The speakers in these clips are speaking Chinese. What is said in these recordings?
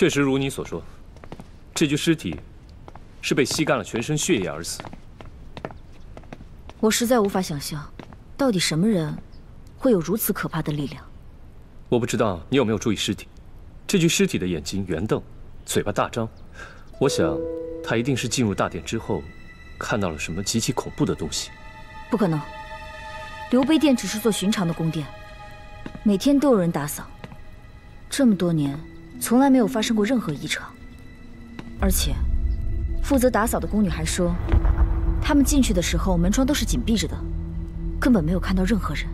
确实如你所说，这具尸体是被吸干了全身血液而死。我实在无法想象，到底什么人会有如此可怕的力量。我不知道你有没有注意尸体，这具尸体的眼睛圆瞪，嘴巴大张。我想，他一定是进入大殿之后，看到了什么极其恐怖的东西。不可能，刘碑殿只是座寻常的宫殿，每天都有人打扫，这么多年从来没有发生过任何异常。而且，负责打扫的宫女还说。他们进去的时候，门窗都是紧闭着的，根本没有看到任何人。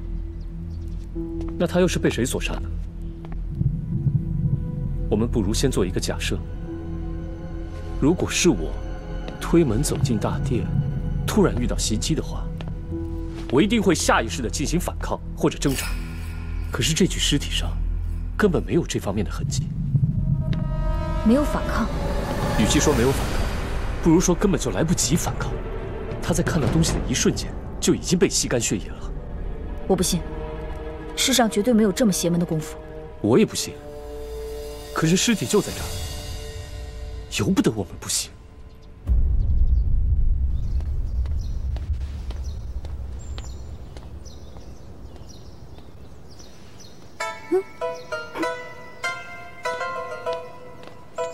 那他又是被谁所杀的？我们不如先做一个假设：如果是我推门走进大殿，突然遇到袭击的话，我一定会下意识的进行反抗或者挣扎。可是这具尸体上根本没有这方面的痕迹，没有反抗。与其说没有反抗，不如说根本就来不及反抗。他在看到东西的一瞬间就已经被吸干血液了。我不信，世上绝对没有这么邪门的功夫。我也不信。可是尸体就在这儿，由不得我们不信。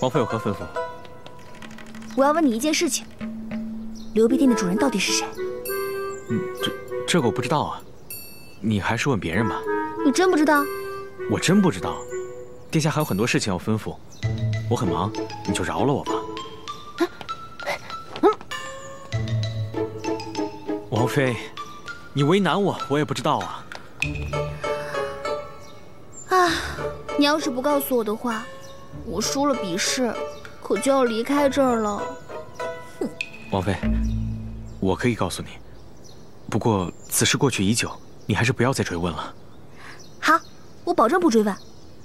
王妃有何吩咐？我要问你一件事情。刘备殿的主人到底是谁？嗯，这这个我不知道啊，你还是问别人吧。你真不知道？我真不知道，殿下还有很多事情要吩咐，我很忙，你就饶了我吧。王妃，你为难我，我也不知道啊。啊，你要是不告诉我的话，我输了比试，可就要离开这儿了。王妃，我可以告诉你，不过此事过去已久，你还是不要再追问了。好，我保证不追问。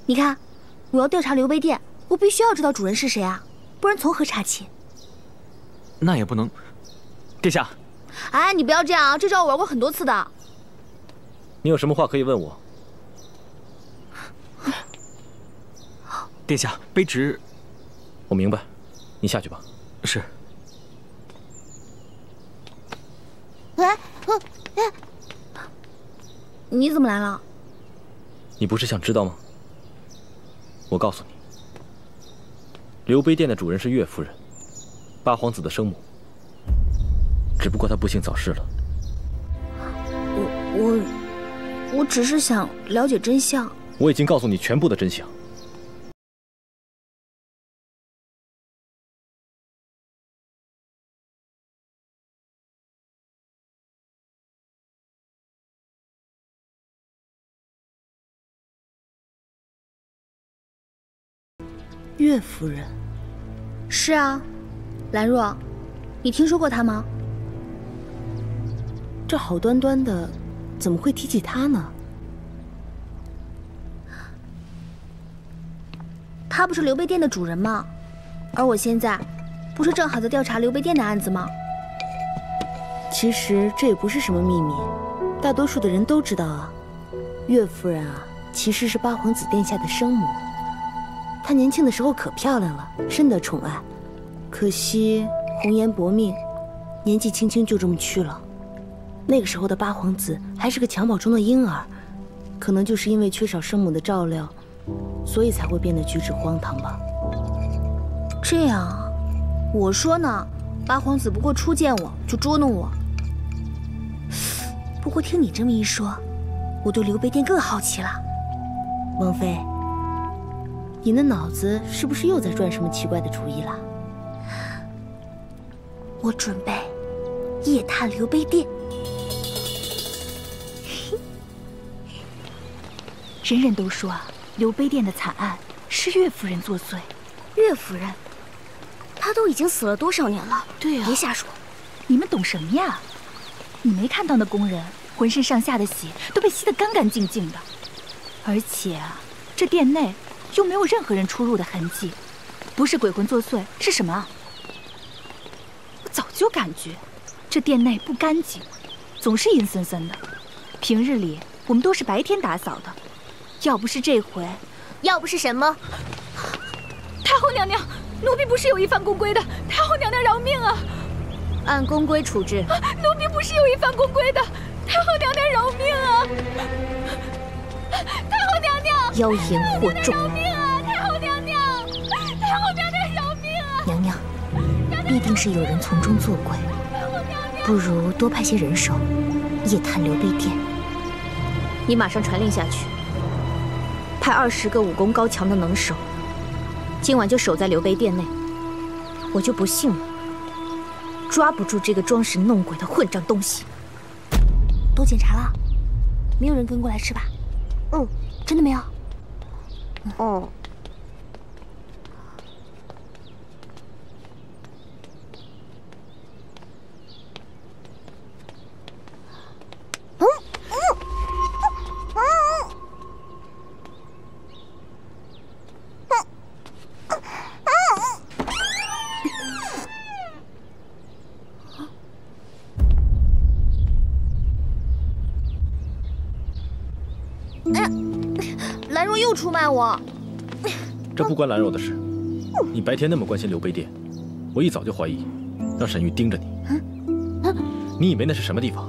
你看，我要调查刘备殿，我必须要知道主人是谁啊，不然从何查起？那也不能，殿下。哎，你不要这样啊，这招我玩过很多次的。你有什么话可以问我？殿下，卑职。我明白，你下去吧。是。哎，哎，你怎么来了？你不是想知道吗？我告诉你，刘碑殿的主人是岳夫人，八皇子的生母。只不过她不幸早逝了。我我我只是想了解真相。我已经告诉你全部的真相。岳夫人，是啊，兰若，你听说过她吗？这好端端的，怎么会提起她呢？她不是刘备殿的主人吗？而我现在，不是正好在调查刘备殿的案子吗？其实这也不是什么秘密，大多数的人都知道啊。岳夫人啊，其实是八皇子殿下的生母。她年轻的时候可漂亮了，深得宠爱，可惜红颜薄命，年纪轻轻就这么去了。那个时候的八皇子还是个襁褓中的婴儿，可能就是因为缺少生母的照料，所以才会变得举止荒唐吧。这样啊，我说呢，八皇子不过初见我就捉弄我。不过听你这么一说，我对刘备殿更好奇了，王妃。你的脑子是不是又在转什么奇怪的主意了？我准备夜探刘备殿。人人都说啊，刘备殿的惨案是岳夫人作祟。岳夫人，她都已经死了多少年了？对啊，别瞎说。你们懂什么呀？你没看到那工人浑身上下的血都被吸得干干净净的，而且啊，这殿内。又没有任何人出入的痕迹，不是鬼魂作祟是什么？我早就感觉这殿内不干净，总是阴森森的。平日里我们都是白天打扫的，要不是这回，要不是什么？太后娘娘，奴婢不是有一犯宫规的，太后娘娘饶命啊！按宫规处置。奴婢不是有一犯宫规的，太后娘娘饶命啊！太后娘娘，妖言惑众，娘娘，必定是有人从中作怪，不如多派些人手，夜探刘备殿。你马上传令下去，派二十个武功高强的能手，今晚就守在刘备殿内。我就不信了，抓不住这个装神弄鬼的混账东西。都检查了，没有人跟过来是吧？嗯，真的没有。哦。兰这不关兰若的事。你白天那么关心刘备殿，我一早就怀疑，让沈玉盯着你。你以为那是什么地方？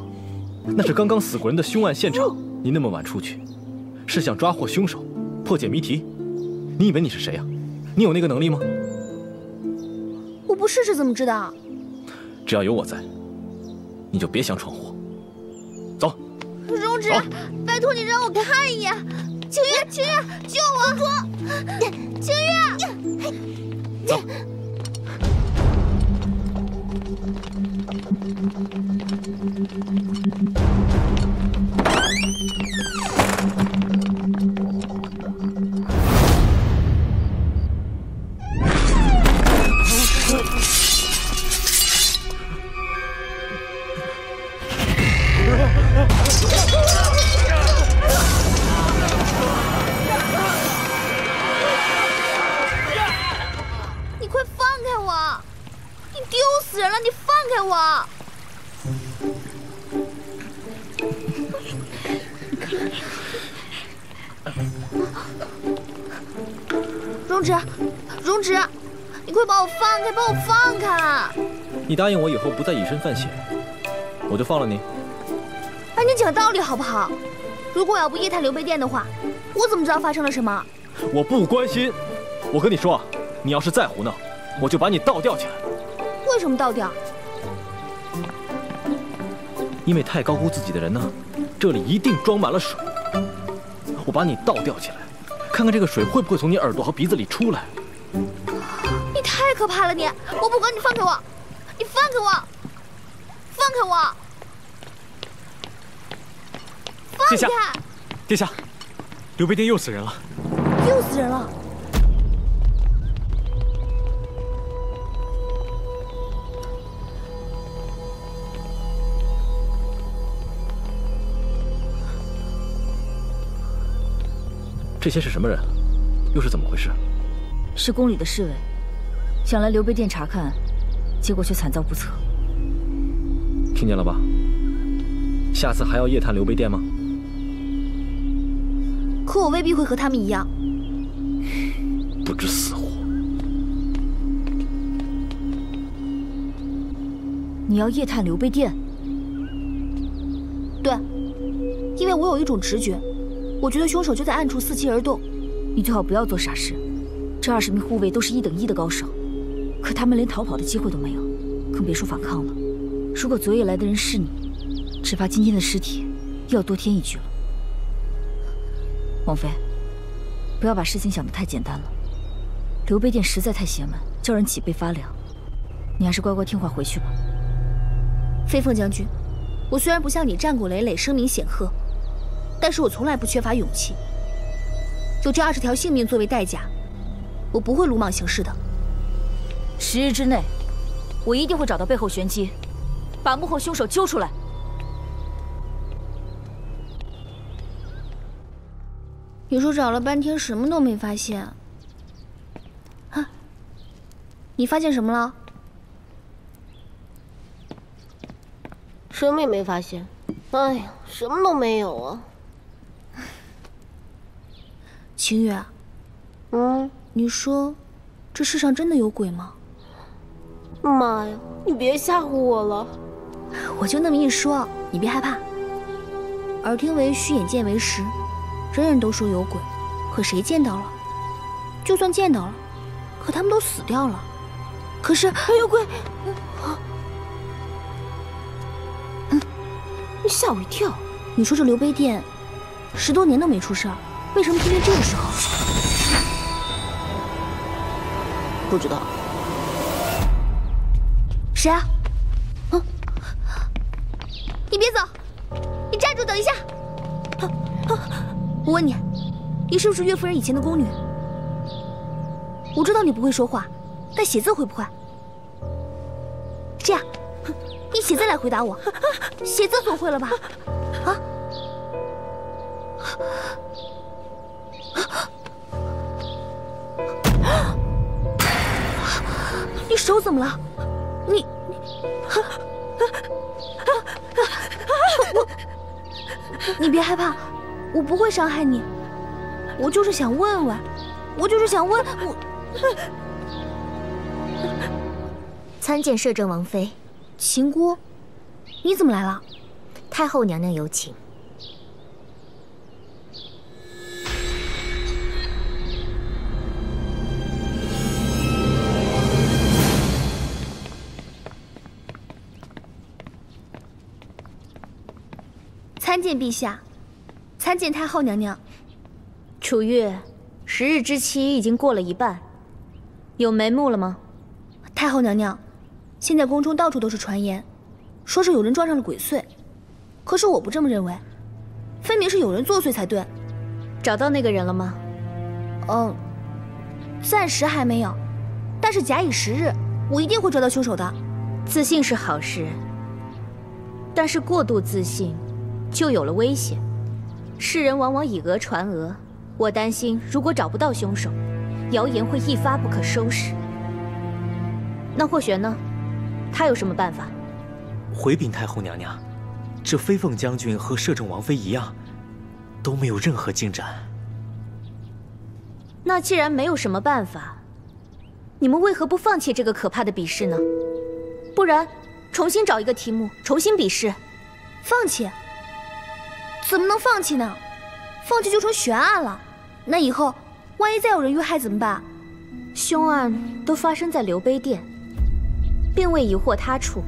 那是刚刚死过人的凶案现场。你那么晚出去，是想抓获凶手，破解谜题？你以为你是谁呀？你有那个能力吗？我不试试怎么知道？只要有我在，你就别想闯祸。走。荣止，拜托你让我看一眼。清月，青月，救我！青月，走。答应我以后不再以身犯险，我就放了你。哎，你讲道理好不好？如果我要不夜探刘备殿的话，我怎么知道发生了什么？我不关心。我跟你说，你要是再胡闹，我就把你倒吊起来。为什么倒吊？因为太高估自己的人呢，这里一定装满了水。我把你倒吊起来，看看这个水会不会从你耳朵和鼻子里出来。你太可怕了！你，我不管你放开我！你放开我！放开我！放殿下开！殿下，刘备殿又死人了。又死人了！这些是什么人？又是怎么回事？是宫里的侍卫，想来刘备殿查看，结果却惨遭不测。听见了吧？下次还要夜探刘备殿吗？可我未必会和他们一样。不知死活！你要夜探刘备殿？对，因为我有一种直觉，我觉得凶手就在暗处伺机而动。你最好不要做傻事。这二十名护卫都是一等一的高手，可他们连逃跑的机会都没有，更别说反抗了。如果昨夜来的人是你，只怕今天的尸体又要多添一具了。王妃，不要把事情想得太简单了。刘备殿实在太邪门，叫人脊背发凉。你还是乖乖听话回去吧。飞凤将军，我虽然不像你战果累累、声名显赫，但是我从来不缺乏勇气。有这二十条性命作为代价，我不会鲁莽行事的。十日之内，我一定会找到背后玄机，把幕后凶手揪出来。你说找了半天什么都没发现，啊？你发现什么了？什么也没发现。哎呀，什么都没有啊！清月，嗯，你说这世上真的有鬼吗？妈呀，你别吓唬我了。我就那么一说，你别害怕。耳听为虚，眼见为实，人人都说有鬼，可谁见到了？就算见到了，可他们都死掉了。可是有鬼！嗯，你吓我一跳。你说这刘碑殿十多年都没出事儿，为什么偏偏这个时候？不知道。谁啊？啊！你别走，你站住，等一下。我问你，你是不是岳夫人以前的宫女？我知道你不会说话，但写字会不会？这样，你写字来回答我。写字总会了吧？啊？你手怎么了？你别害怕，我不会伤害你。我就是想问问，我就是想问，我。参见摄政王妃，秦姑，你怎么来了？太后娘娘有请。见陛下，参见太后娘娘。楚玉，十日之期已经过了一半，有眉目了吗？太后娘娘，现在宫中到处都是传言，说是有人撞上了鬼祟，可是我不这么认为，分明是有人作祟才对。找到那个人了吗？嗯，暂时还没有，但是假以时日，我一定会抓到凶手的。自信是好事，但是过度自信。就有了危险。世人往往以讹传讹，我担心如果找不到凶手，谣言会一发不可收拾。那霍玄呢？他有什么办法？回禀太后娘娘，这飞凤将军和摄政王妃一样，都没有任何进展。那既然没有什么办法，你们为何不放弃这个可怕的比试呢？不然，重新找一个题目，重新比试。放弃？怎么能放弃呢？放弃就成悬案了。那以后，万一再有人遇害怎么办？凶案都发生在刘碑殿，并未疑惑他处。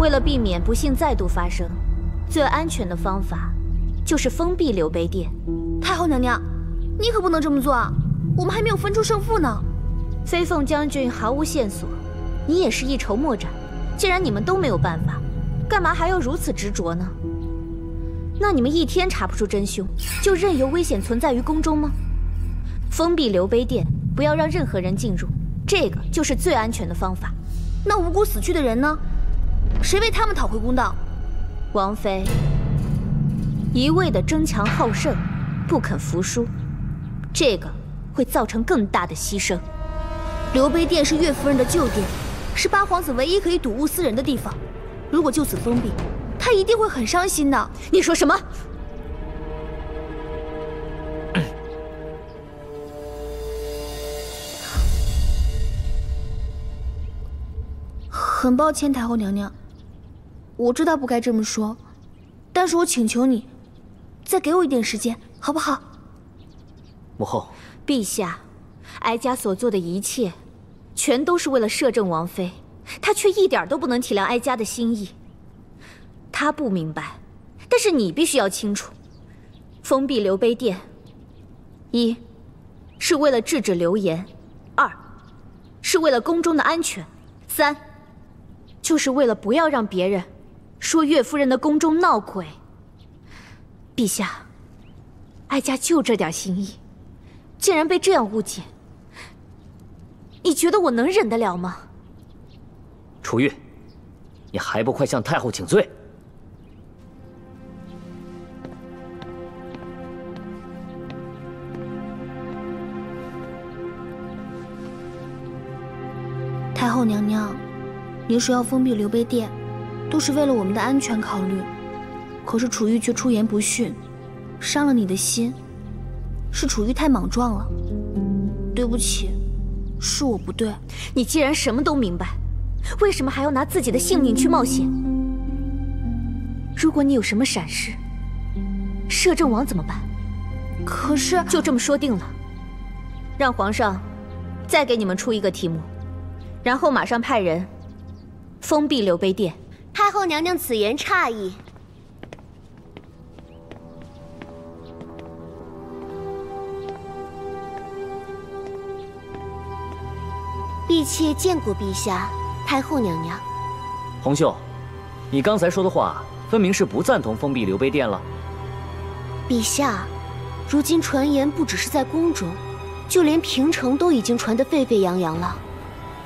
为了避免不幸再度发生，最安全的方法就是封闭刘碑殿。太后娘娘，你可不能这么做啊！我们还没有分出胜负呢。飞凤将军毫无线索，你也是一筹莫展。既然你们都没有办法，干嘛还要如此执着呢？那你们一天查不出真凶，就任由危险存在于宫中吗？封闭刘碑殿，不要让任何人进入，这个就是最安全的方法。那无辜死去的人呢？谁为他们讨回公道？王妃一味的争强好胜，不肯服输，这个会造成更大的牺牲。刘碑殿是岳夫人的旧殿，是八皇子唯一可以睹物思人的地方，如果就此封闭。他一定会很伤心的。你说什么？很抱歉，太后娘娘，我知道不该这么说，但是我请求你，再给我一点时间，好不好？母后，陛下，哀家所做的一切，全都是为了摄政王妃，她却一点都不能体谅哀家的心意。他不明白，但是你必须要清楚：封闭刘碑殿，一是为了制止流言，二是为了宫中的安全，三就是为了不要让别人说岳夫人的宫中闹鬼。陛下，哀家就这点心意，竟然被这样误解，你觉得我能忍得了吗？楚玉，你还不快向太后请罪！太后娘娘，您说要封闭刘备殿，都是为了我们的安全考虑。可是楚玉却出言不逊，伤了你的心，是楚玉太莽撞了。对不起，是我不对。你既然什么都明白，为什么还要拿自己的性命去冒险？如果你有什么闪失，摄政王怎么办？可是就这么说定了，让皇上再给你们出一个题目，然后马上派人封闭刘碑殿。太后娘娘此言差矣。婢妾见过陛下，太后娘娘。红袖，你刚才说的话，分明是不赞同封闭刘碑殿了。陛下，如今传言不只是在宫中，就连平城都已经传得沸沸扬扬了。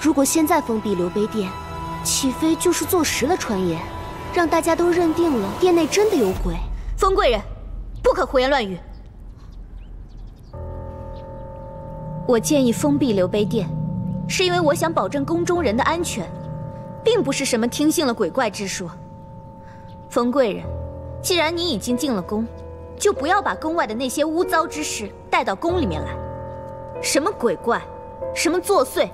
如果现在封闭刘碑殿，岂非就是坐实了传言，让大家都认定了殿内真的有鬼？封贵人，不可胡言乱语。我建议封闭刘碑殿。是因为我想保证宫中人的安全，并不是什么听信了鬼怪之说。冯贵人，既然你已经进了宫，就不要把宫外的那些污糟之事带到宫里面来。什么鬼怪，什么作祟，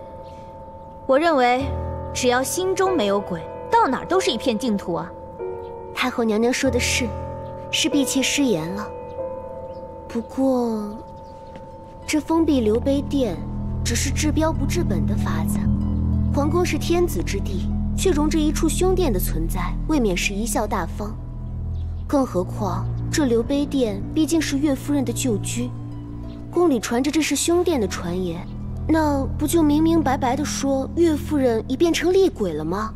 我认为只要心中没有鬼，到哪都是一片净土啊。太后娘娘说的是，是婢妾失言了。不过，这封闭刘碑殿。只是治标不治本的法子。皇宫是天子之地，却容着一处凶殿的存在，未免是贻笑大方。更何况这刘碑殿毕竟是岳夫人的旧居，宫里传着这是凶殿的传言，那不就明明白白的说岳夫人已变成厉鬼了吗？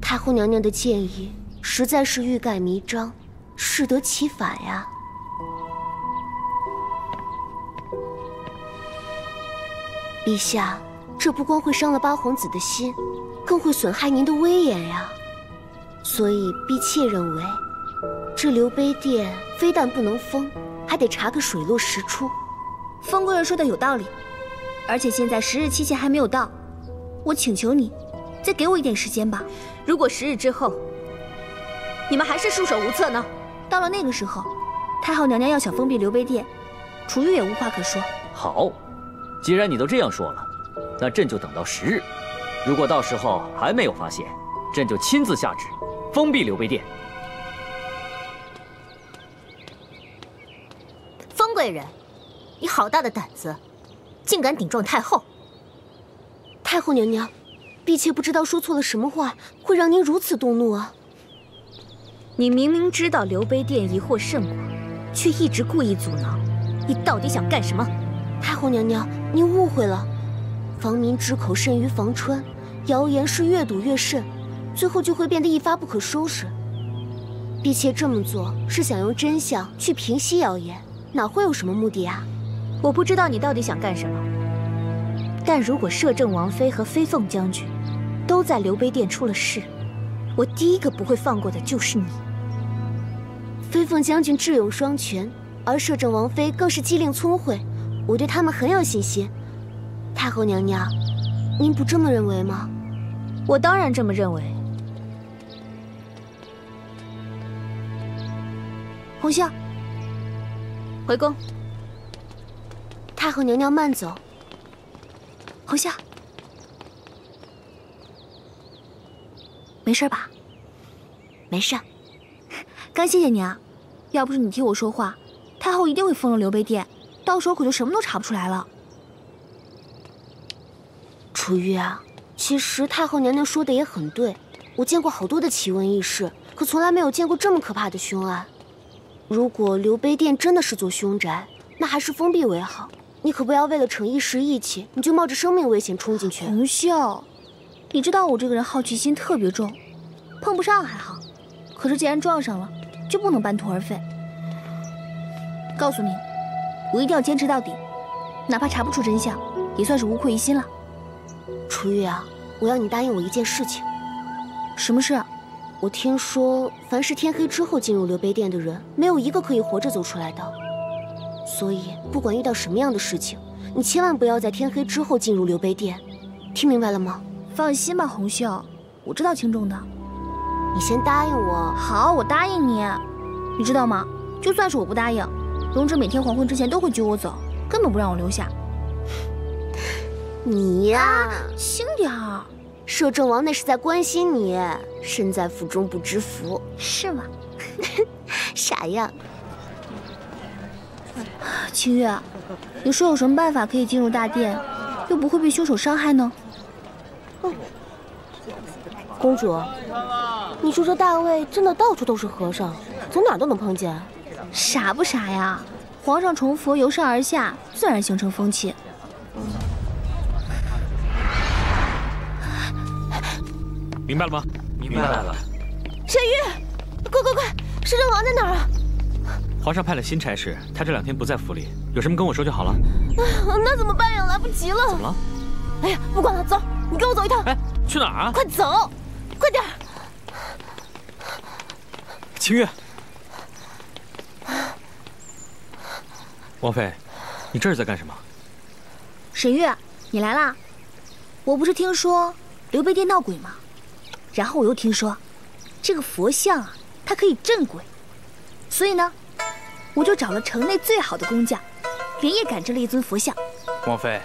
太后娘娘的建议实在是欲盖弥彰，适得其反呀。陛下，这不光会伤了八皇子的心，更会损害您的威严呀。所以婢妾认为，这刘碑殿非但不能封，还得查个水落石出。封贵人说的有道理，而且现在十日期限还没有到，我请求你，再给我一点时间吧。如果十日之后，你们还是束手无策呢？到了那个时候，太后娘娘要想封闭刘卑殿，楚玉也无话可说。好。既然你都这样说了，那朕就等到十日。如果到时候还没有发现，朕就亲自下旨封闭刘备殿。封贵人，你好大的胆子，竟敢顶撞太后！太后娘娘，婢妾不知道说错了什么话，会让您如此动怒啊！你明明知道刘备殿疑惑甚广，却一直故意阻挠，你到底想干什么？太后娘娘，您误会了。防民之口甚于防川，谣言是越堵越甚，最后就会变得一发不可收拾。婢妾这么做是想用真相去平息谣言，哪会有什么目的啊？我不知道你到底想干什么。但如果摄政王妃和飞凤将军都在刘碑殿出了事，我第一个不会放过的就是你。飞凤将军智勇双全，而摄政王妃更是机灵聪慧。我对他们很有信心，太后娘娘，您不这么认为吗？我当然这么认为。红袖，回宫。太后娘娘慢走。红袖，没事吧？没事。刚谢谢你啊，要不是你替我说话，太后一定会封了刘备殿。到时候可就什么都查不出来了。楚玉啊，其实太后娘娘说的也很对，我见过好多的奇闻异事，可从来没有见过这么可怕的凶案。如果刘碑殿真的是座凶宅，那还是封闭为好。你可不要为了逞一时义气，你就冒着生命危险冲进去。红袖，你知道我这个人好奇心特别重，碰不上还好，可是既然撞上了，就不能半途而废。告诉你。我一定要坚持到底，哪怕查不出真相，也算是无愧于心了。楚玉啊，我要你答应我一件事情。什么事？我听说，凡是天黑之后进入刘碑殿的人，没有一个可以活着走出来的。所以，不管遇到什么样的事情，你千万不要在天黑之后进入刘备殿。听明白了吗？放心吧，红袖，我知道轻重的。你先答应我。好，我答应你。你知道吗？就算是我不答应。龙芷每天黄昏之前都会揪我走，根本不让我留下。你呀，轻点儿。摄政王那是在关心你，身在福中不知福，是吗？傻样。清月，你说有什么办法可以进入大殿，又不会被凶手伤害呢？公主，你说这大魏真的到处都是和尚，从哪都能碰见？傻不傻呀？皇上崇佛由上而下，自然形成风气。明白了吗？明白了。沈玉，快快快，摄政王在哪儿啊？皇上派了新差事，他这两天不在府里，有什么跟我说就好了。那怎么办呀？来不及了。怎么了？哎呀，不管了，走，你跟我走一趟。哎，去哪儿啊？快走，快点。清月，王妃，你这是在干什么？沈玉，你来啦！我不是听说刘备殿闹鬼吗？然后我又听说，这个佛像啊，它可以镇鬼，所以呢，我就找了城内最好的工匠，连夜赶制了一尊佛像。王妃，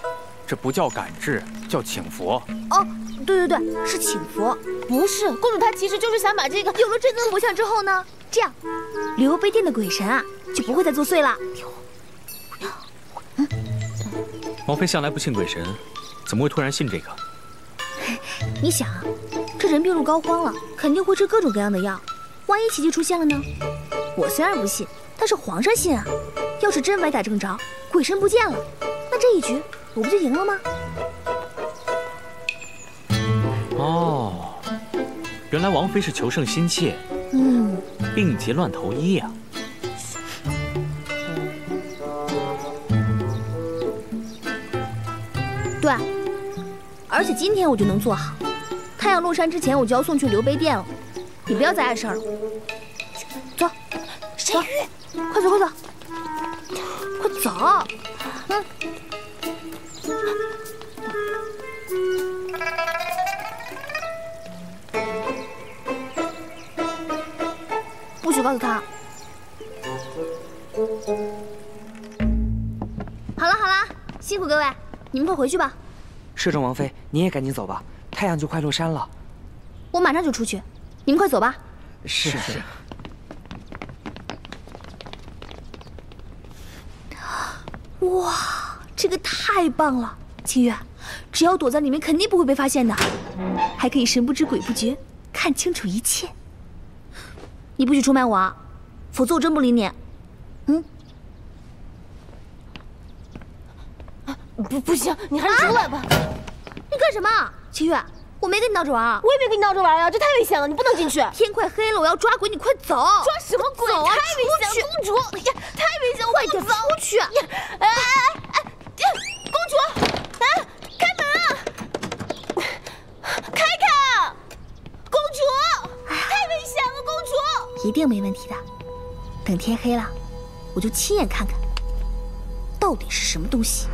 这不叫赶制，叫请佛。哦，对对对，是请佛，不是公主，她其实就是想把这个有了这尊佛像之后呢，这样刘备殿的鬼神啊就不会再作祟了。嗯，王妃向来不信鬼神，怎么会突然信这个？你想啊。这人病入膏肓了，肯定会吃各种各样的药。万一奇迹出现了呢？我虽然不信，但是皇上信啊。要是真歪打正着，鬼神不见了，那这一局我不就赢了吗？哦，原来王妃是求胜心切，嗯，病急乱投医呀。对，而且今天我就能做好。太阳落山之前，我就要送去刘碑殿了。你不要再碍事儿了。走，沈玉，快走快走，快走。嗯。不许告诉他。好了好了，辛苦各位，你们快回去吧。摄政王妃，你也赶紧走吧。太阳就快落山了，我马上就出去，你们快走吧。是是。哇，这个太棒了，清月，只要躲在里面，肯定不会被发现的，还可以神不知鬼不觉，看清楚一切。你不许出卖我，啊，否则我真不理你。嗯。不不行，你还是出来吧。你干什么？清月，我没跟你闹着玩，我也没跟你闹着玩呀，这太危险了，你不能进去。天快黑了，我要抓鬼，你快走！抓什么鬼？太危险，公主！哎呀，太危险，快点出去！哎哎哎，公主，哎，开门啊！开开啊，公主，太危险了，公主！一定没问题的，等天黑了，我就亲眼看看，到底是什么东西。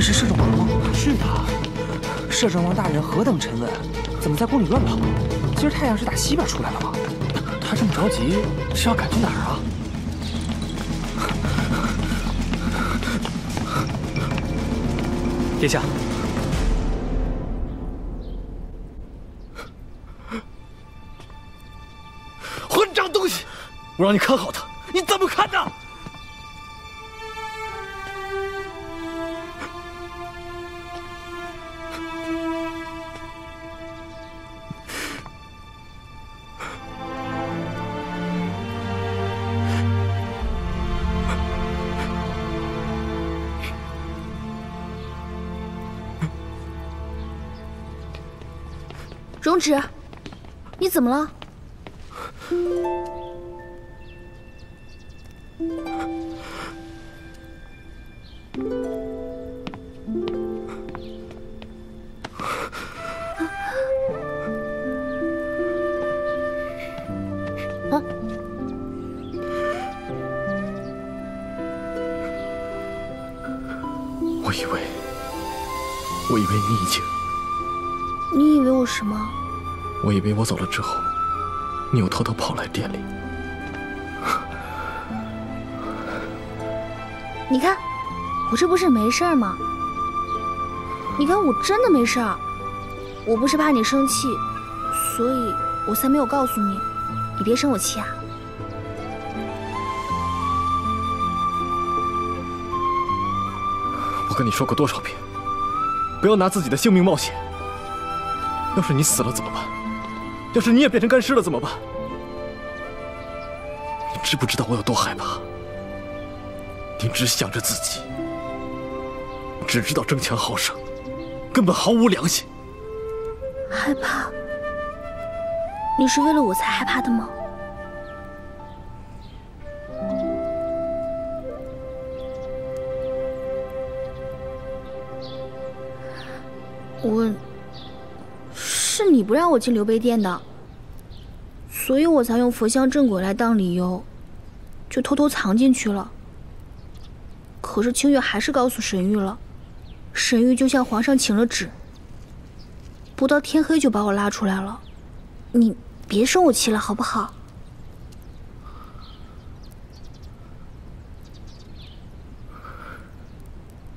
摄政王吗？是他。摄政王大人何等沉稳，怎么在宫里乱跑？今儿太阳是打西边出来了吗？他这么着急是要赶去哪儿啊？殿下，混账东西！我让你看好他，你怎么看的？纸，你怎么了？你看，我这不是没事吗？你看，我真的没事儿。我不是怕你生气，所以我才没有告诉你。你别生我气啊！我跟你说过多少遍，不要拿自己的性命冒险。要是你死了怎么办？要是你也变成干尸了怎么办？你知不知道我有多害怕？你只想着自己，只知道争强好胜，根本毫无良心。害怕？你是为了我才害怕的吗？我，是你不让我进刘备殿的，所以我才用佛像镇鬼来当理由，就偷偷藏进去了。可是清月还是告诉沈玉了，沈玉就向皇上请了旨，不到天黑就把我拉出来了。你别生我气了，好不好？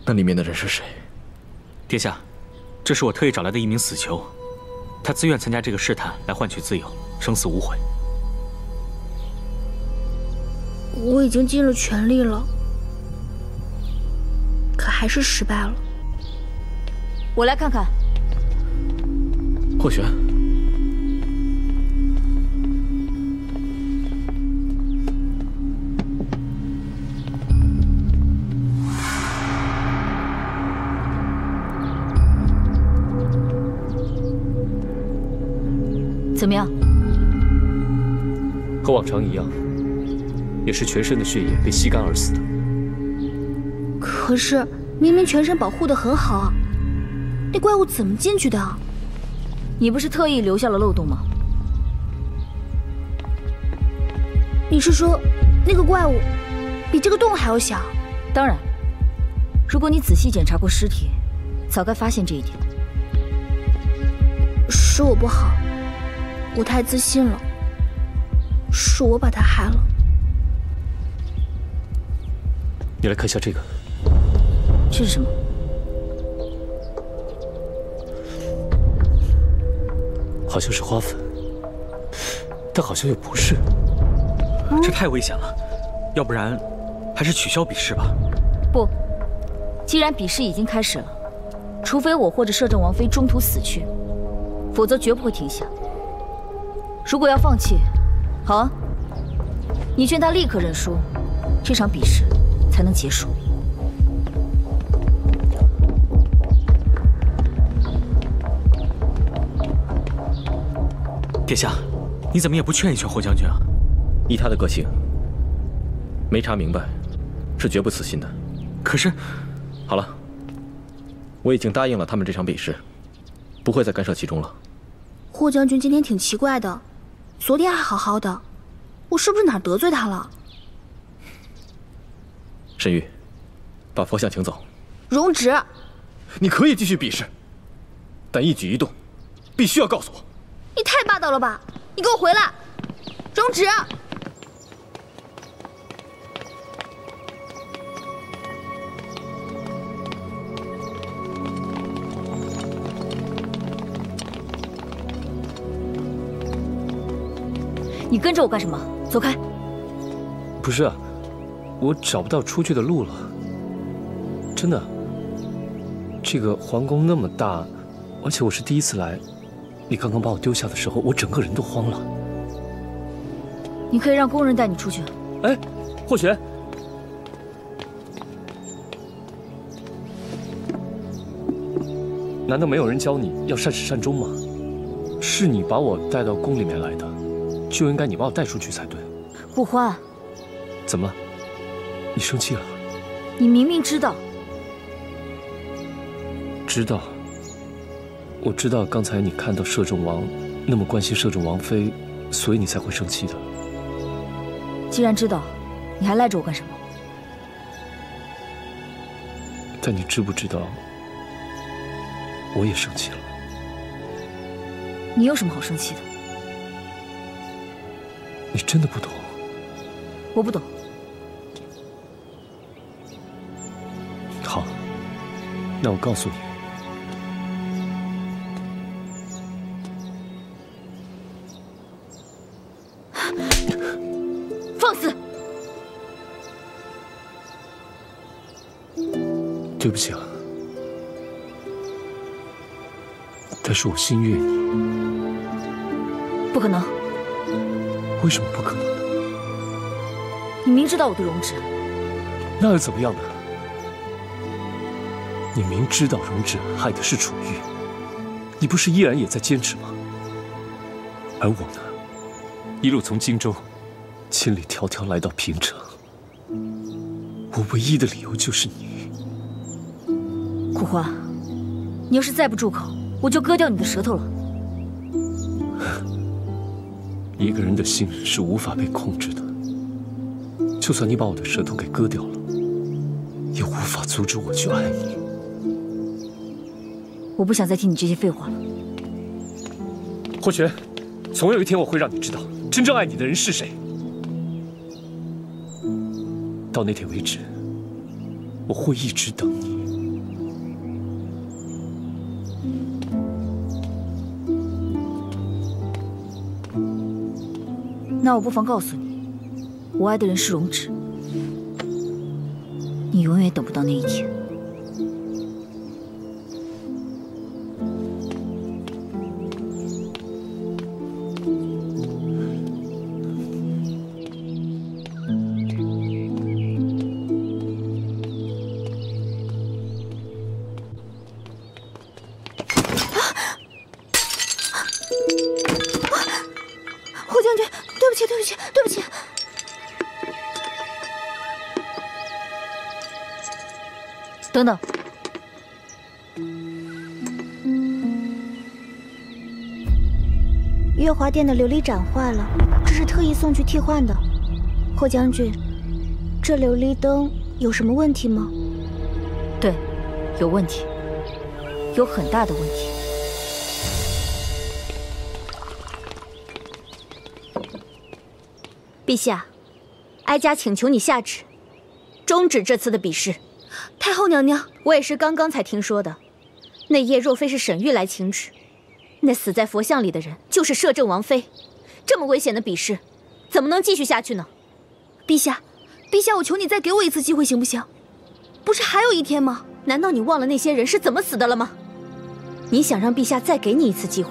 那里面的人是谁？殿下，这是我特意找来的一名死囚，他自愿参加这个试探来换取自由，生死无悔。我已经尽了全力了，可还是失败了。我来看看。霍玄，怎么样？和往常一样，也是全身的血液被吸干而死的。可是明明全身保护的很好啊，那怪物怎么进去的？你不是特意留下了漏洞吗？你是说那个怪物比这个洞还要小？当然，如果你仔细检查过尸体，早该发现这一点。是我不好，我太自信了，是我把他害了。你来看一下这个，这是什么？好像是花粉，但好像又不是。这太危险了，要不然还是取消比试吧。不，既然比试已经开始了，除非我或者摄政王妃中途死去，否则绝不会停下。如果要放弃，好啊，你劝他立刻认输，这场比试才能结束。殿下，你怎么也不劝一劝霍将军啊？以他的个性，没查明白，是绝不死心的。可是，好了，我已经答应了他们这场比试，不会再干涉其中了。霍将军今天挺奇怪的，昨天还好好的，我是不是哪得罪他了？沈玉，把佛像请走。容止，你可以继续比试，但一举一动，必须要告诉我。你太霸道了吧！你给我回来，容止。你跟着我干什么？走开！不是啊，我找不到出去的路了。真的，这个皇宫那么大，而且我是第一次来。你刚刚把我丢下的时候，我整个人都慌了。你可以让工人带你出去。哎，霍璇，难道没有人教你要善始善终吗？是你把我带到宫里面来的，就应该你把我带出去才对。顾欢，怎么了？你生气了？你明明知道。知道。我知道刚才你看到摄政王那么关心摄政王妃，所以你才会生气的。既然知道，你还赖着我干什么？但你知不知道，我也生气了。你有什么好生气的？你真的不懂？我不懂。好，那我告诉你。是我心悦你。不可能。为什么不可能呢？你明知道我对容止，那又怎么样呢？你明知道容止害的是楚玉，你不是依然也在坚持吗？而我呢，一路从荆州千里迢迢来到平城，我唯一的理由就是你。顾欢，你要是再不住口，我就割掉你的舌头了。一个人的心是无法被控制的，就算你把我的舌头给割掉了，也无法阻止我去爱你。我不想再听你这些废话了。霍玄，总有一天我会让你知道真正爱你的人是谁。到那天为止，我会一直等你。那我不妨告诉你，我爱的人是容止，你永远等不到那一天。等等，月华殿的琉璃盏坏了，这是特意送去替换的。霍将军，这琉璃灯有什么问题吗？对，有问题，有很大的问题。陛下，哀家请求你下旨，终止这次的比试。太后娘娘，我也是刚刚才听说的。那夜若非是沈玉来请旨，那死在佛像里的人就是摄政王妃。这么危险的比试，怎么能继续下去呢？陛下，陛下，我求你再给我一次机会，行不行？不是还有一天吗？难道你忘了那些人是怎么死的了吗？你想让陛下再给你一次机会，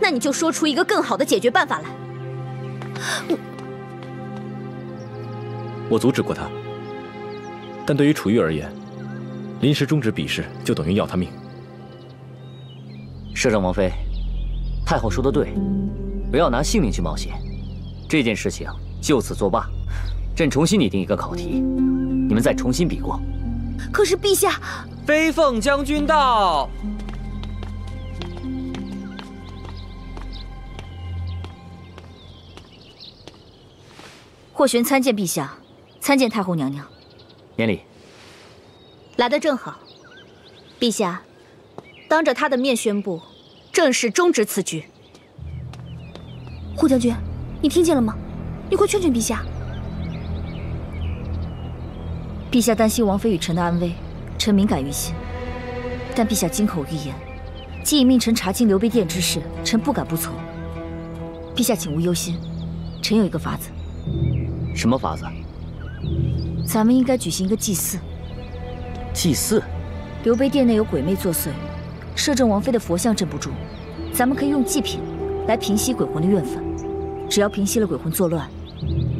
那你就说出一个更好的解决办法来。我我阻止过他，但对于楚玉而言，临时终止比试就等于要他命。摄政王妃，太后说的对，不要拿性命去冒险。这件事情就此作罢，朕重新拟定一个考题，你们再重新比过。可是陛下，飞凤将军到。霍玄参见陛下，参见太后娘娘。免礼。来的正好，陛下，当着他的面宣布，正式终止此局。霍将军，你听见了吗？你快劝劝陛下。陛下担心王妃与臣的安危，臣敏感于心。但陛下金口玉言，既已命臣查清刘备殿之事，臣不敢不从。陛下请勿忧心，臣有一个法子。什么法子？咱们应该举行一个祭祀。祭祀？刘备殿内有鬼魅作祟，摄政王妃的佛像镇不住，咱们可以用祭品来平息鬼魂的怨愤。只要平息了鬼魂作乱，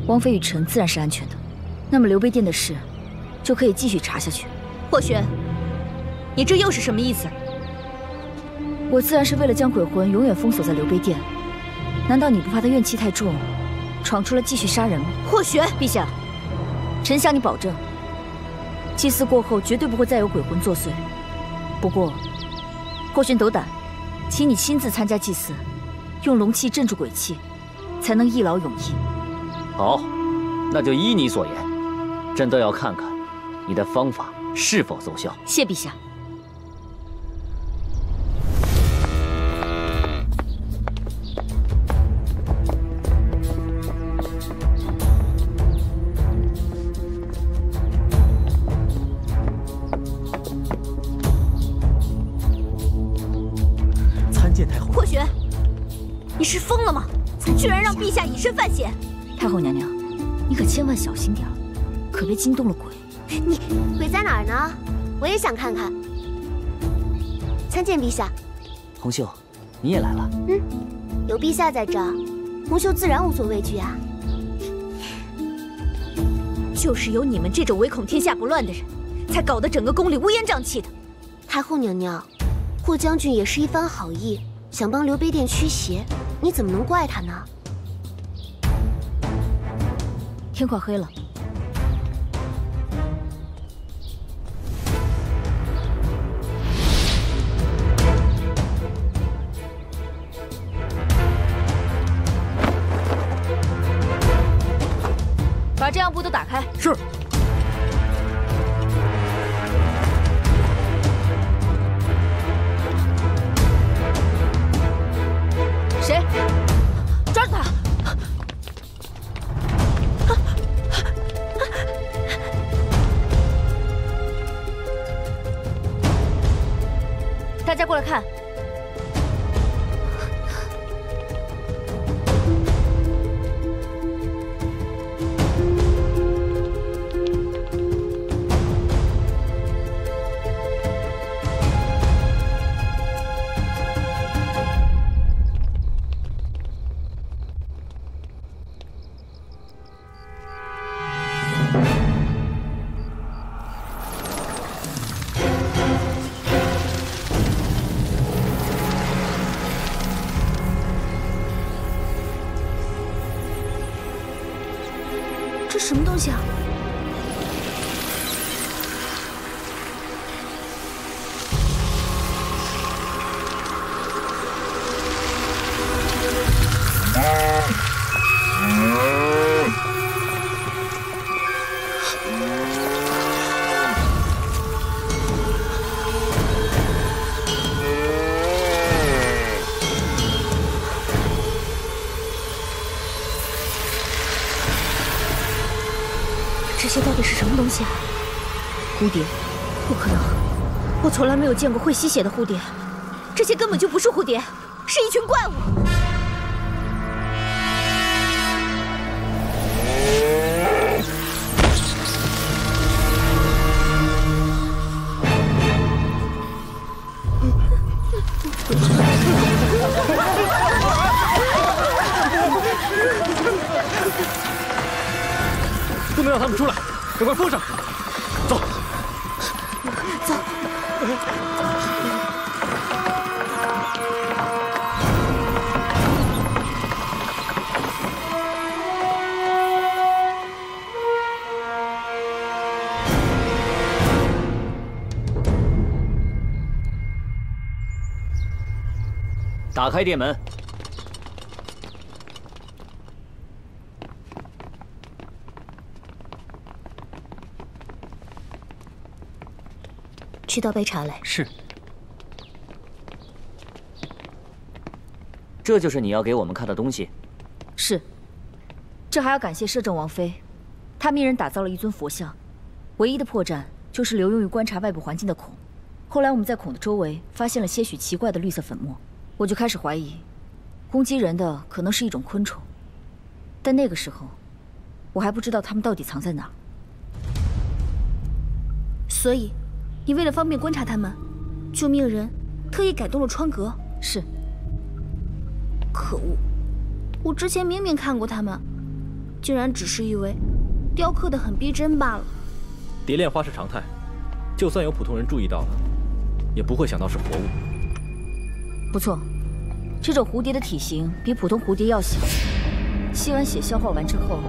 王妃与臣自然是安全的。那么刘备殿的事就可以继续查下去。霍玄，你这又是什么意思？我自然是为了将鬼魂永远封锁在刘碑殿。难道你不怕他怨气太重，闯出来继续杀人吗？霍玄，陛下，臣向你保证，祭祀过后绝对不会再有鬼魂作祟。不过，霍玄斗胆，请你亲自参加祭祀，用龙气镇住鬼气，才能一劳永逸。好，那就依你所言，朕倒要看看你的方法是否奏效。谢陛下。惊动了鬼。你鬼在哪儿呢？我也想看看。参见陛下。红袖，你也来了。嗯，有陛下在这儿，红袖自然无所畏惧啊。就是有你们这种唯恐天下不乱的人，才搞得整个宫里乌烟瘴气的。太后娘娘，霍将军也是一番好意，想帮刘卑殿驱邪，你怎么能怪他呢？天快黑了。蝴蝶，不可能！我从来没有见过会吸血的蝴蝶，这些根本就不是蝴蝶，是一群怪物。不能让他们出来，赶快封上！打开店门。去倒杯茶来。是。这就是你要给我们看的东西。是。这还要感谢摄政王妃，她命人打造了一尊佛像，唯一的破绽就是留用于观察外部环境的孔。后来我们在孔的周围发现了些许奇怪的绿色粉末，我就开始怀疑，攻击人的可能是一种昆虫。但那个时候，我还不知道它们到底藏在哪儿。所以。你为了方便观察他们，就命人特意改动了窗格。是。可恶！我之前明明看过他们，竟然只是以为雕刻的很逼真罢了。蝶恋花是常态，就算有普通人注意到了，也不会想到是活物。不错，这种蝴蝶的体型比普通蝴蝶要小。吸完血消化完之后，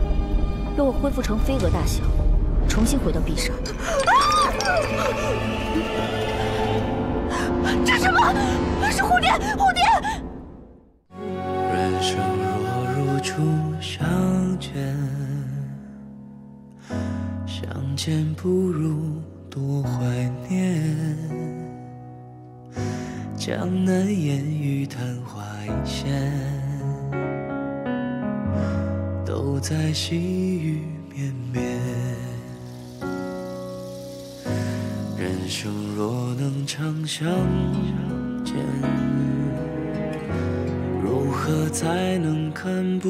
又会恢复成飞蛾大小，重新回到壁上。这什么？是蝴蝶！蝴蝶！人生若如初相见，相见不如多怀念。江南烟雨昙花一现，都在细雨绵绵。人生若能长相见，如何才能看不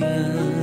厌？